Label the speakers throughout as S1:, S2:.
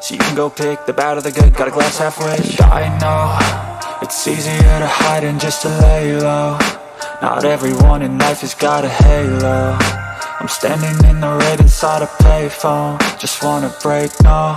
S1: So you can go pick the bad or the good, got a glass half rich I know, it's easier to hide than just to lay low. Not everyone in life has got a halo. I'm standing in the red inside a payphone. Just wanna break, no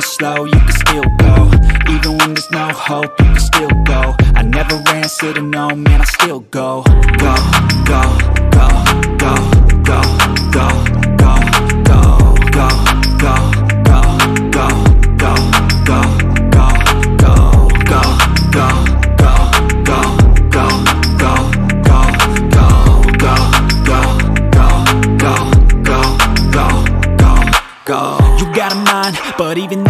S1: real slow, you can still go Even when there's no hope, you can still go I never ran, said no, man, I still go Go, go, go, go, go, go, go, go, go, go, go, go, go, go, go, go, go, go Go. You got a mind, but even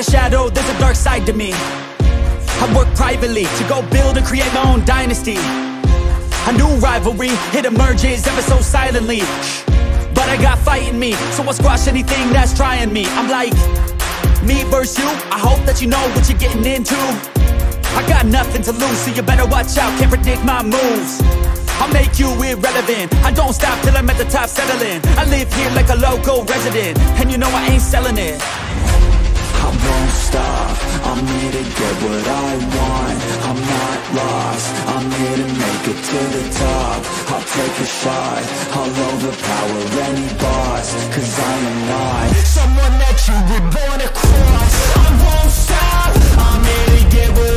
S2: a
S1: shadow, there's a dark side to me. I work privately to go build and create my own dynasty. A new rivalry, it emerges ever so silently. But I got fight in me, so I'll squash anything that's trying me. I'm like, me versus you, I hope that you know what you're getting into. I got nothing to lose, so you better watch out, can't predict my moves. I'll make you irrelevant. I don't stop till I'm at the top settling. I live here like a local resident And you know I ain't selling it
S2: won't stop, I'm here to get what I want. I'm not lost, I'm here to make it to the top. I'll take a shot, I'll overpower any boss Cause I am not. Someone that you would wanna cross I won't stop, I'm here to get what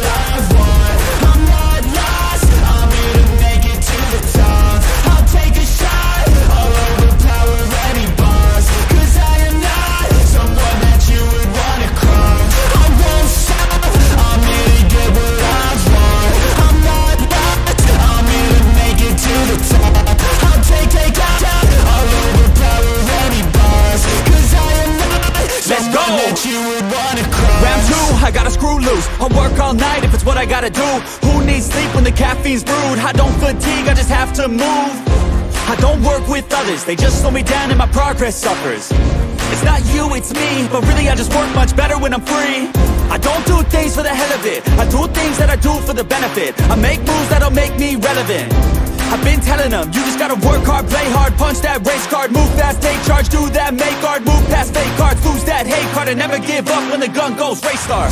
S2: I
S1: gotta do? Who needs sleep when the caffeine's brewed? I don't fatigue, I just have to move. I don't work with others, they just slow me down and my progress suffers. It's not you, it's me, but really I just work much better when I'm free. I don't do things for the hell of it, I do things that I do for the benefit. I make moves that'll make me relevant. I've been telling them, you just gotta work hard, play hard, punch that race card, move fast, take charge, do that, make art, move past fake cards, lose that hate card, and never give up when the gun goes race start.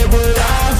S2: where would I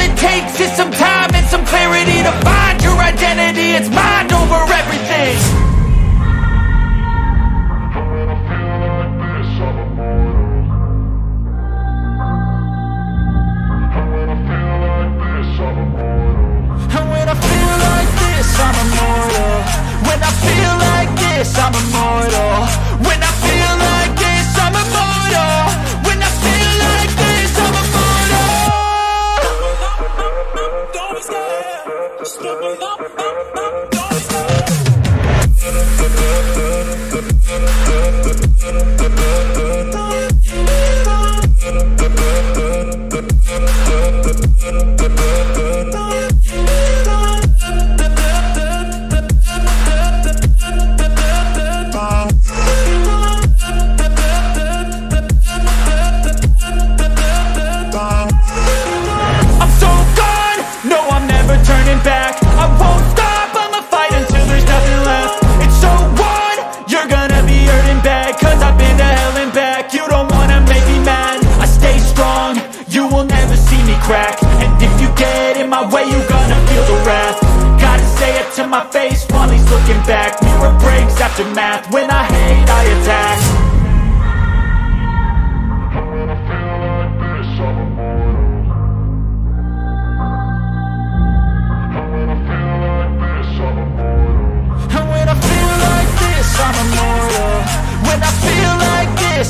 S1: takes is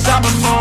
S1: I'm immortal